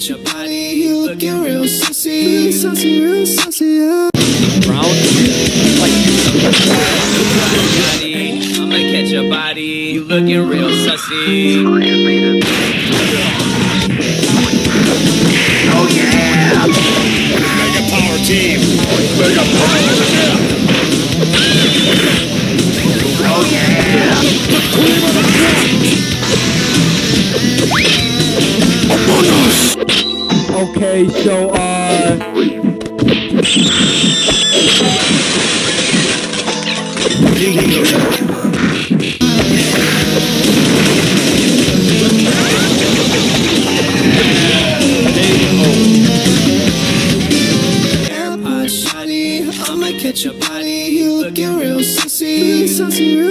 at your body, you looking real sussy, sussy, real sussy, yeah. Brown, like you I'ma catch your body, you looking real sussy. Oh yeah! Mega power team! Mega power team! Okay, so, uh... catch your body, you looking real sexy. Real sexy, real